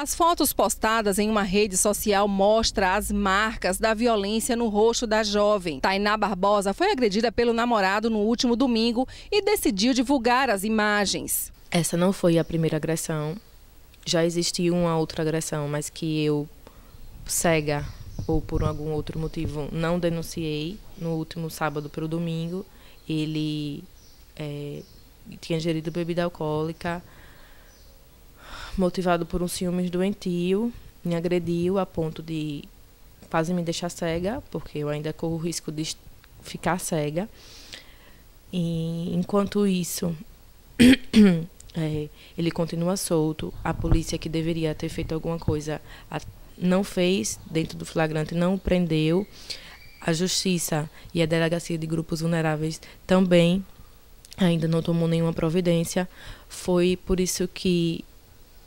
As fotos postadas em uma rede social mostram as marcas da violência no rosto da jovem. Tainá Barbosa foi agredida pelo namorado no último domingo e decidiu divulgar as imagens. Essa não foi a primeira agressão. Já existiu uma outra agressão, mas que eu, cega ou por algum outro motivo, não denunciei no último sábado para o domingo. Ele é, tinha ingerido bebida alcoólica motivado por um ciúmes doentio, me agrediu a ponto de quase me deixar cega, porque eu ainda corro o risco de ficar cega. E enquanto isso, é, ele continua solto. A polícia que deveria ter feito alguma coisa não fez dentro do flagrante, não o prendeu. A justiça e a delegacia de grupos vulneráveis também ainda não tomou nenhuma providência. Foi por isso que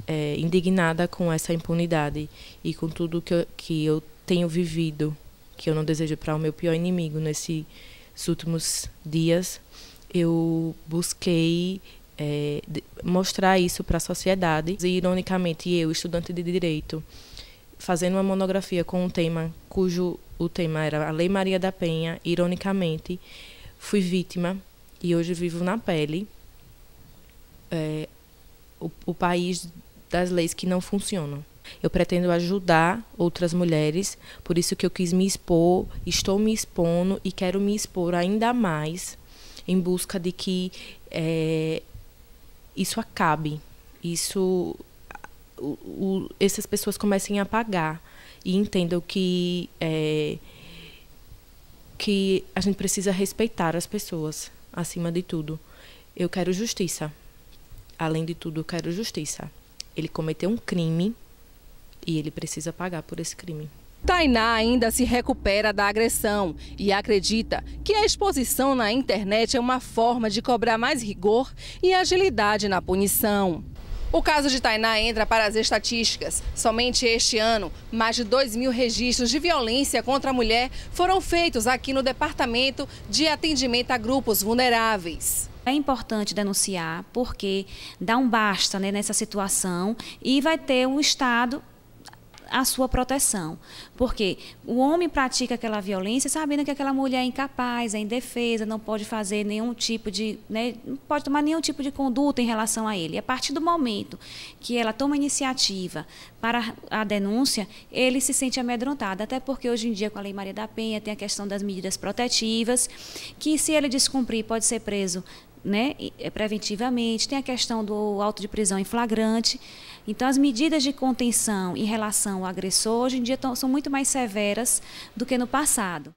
é, indignada com essa impunidade e com tudo que eu, que eu tenho vivido, que eu não desejo para o meu pior inimigo nesses últimos dias, eu busquei é, mostrar isso para a sociedade. E, ironicamente, eu, estudante de direito, fazendo uma monografia com um tema cujo o tema era a Lei Maria da Penha, ironicamente, fui vítima e hoje vivo na pele é, o, o país das leis que não funcionam. Eu pretendo ajudar outras mulheres, por isso que eu quis me expor, estou me expondo e quero me expor ainda mais em busca de que é, isso acabe, isso o, o, essas pessoas comecem a pagar e entendam que é, que a gente precisa respeitar as pessoas acima de tudo. Eu quero justiça. Além de tudo, eu quero justiça. Ele cometeu um crime e ele precisa pagar por esse crime. Tainá ainda se recupera da agressão e acredita que a exposição na internet é uma forma de cobrar mais rigor e agilidade na punição. O caso de Tainá entra para as estatísticas. Somente este ano, mais de 2 mil registros de violência contra a mulher foram feitos aqui no Departamento de Atendimento a Grupos Vulneráveis. É importante denunciar porque dá um basta né, nessa situação e vai ter um Estado a sua proteção. Porque o homem pratica aquela violência sabendo que aquela mulher é incapaz, é indefesa, não pode fazer nenhum tipo de. Né, não pode tomar nenhum tipo de conduta em relação a ele. E a partir do momento que ela toma iniciativa para a denúncia, ele se sente amedrontado. Até porque hoje em dia, com a Lei Maria da Penha, tem a questão das medidas protetivas, que se ele descumprir, pode ser preso né, é, preventivamente, tem a questão do auto de prisão em flagrante. Então, as medidas de contenção em relação ao agressor hoje em dia são muito mais severas do que no passado.